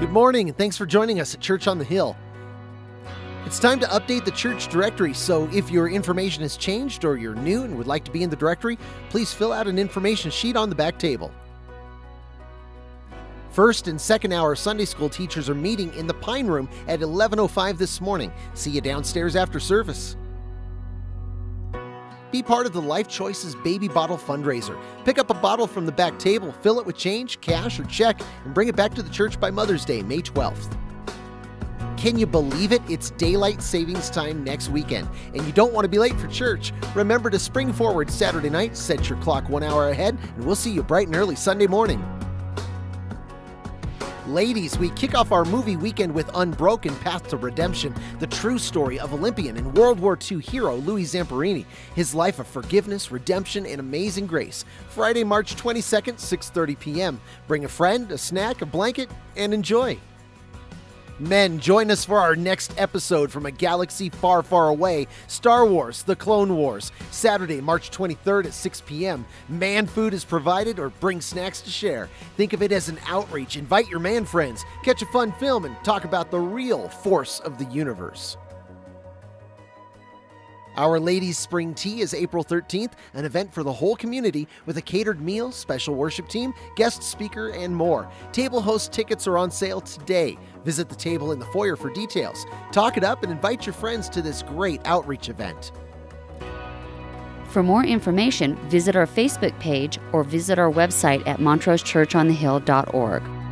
Good morning, and thanks for joining us at Church on the Hill. It's time to update the church directory, so if your information has changed or you're new and would like to be in the directory, please fill out an information sheet on the back table. First and second hour Sunday school teachers are meeting in the Pine Room at 11:05 this morning. See you downstairs after service. Be part of the Life Choices Baby Bottle fundraiser. Pick up a bottle from the back table, fill it with change, cash, or check, and bring it back to the church by Mother's Day, May 12th. Can you believe it? It's daylight savings time next weekend, and you don't want to be late for church. Remember to spring forward Saturday night, set your clock one hour ahead, and we'll see you bright and early Sunday morning. Ladies, we kick off our movie weekend with Unbroken Path to Redemption, the true story of Olympian and World War II hero Louis Zamperini, his life of forgiveness, redemption, and amazing grace. Friday, March 22nd, 6:30 p.m. Bring a friend, a snack, a blanket, and enjoy. Men, join us for our next episode from a galaxy far, far away Star Wars The Clone Wars, Saturday, March 23rd at 6 p.m. Man food is provided or bring snacks to share. Think of it as an outreach. Invite your man friends, catch a fun film, and talk about the real force of the universe. Our Ladies Spring Tea is April 13th, an event for the whole community with a catered meal, special worship team, guest speaker, and more. Table host tickets are on sale today. Visit the table in the foyer for details. Talk it up and invite your friends to this great outreach event. For more information, visit our Facebook page or visit our website at montrosechurchonthehill.org.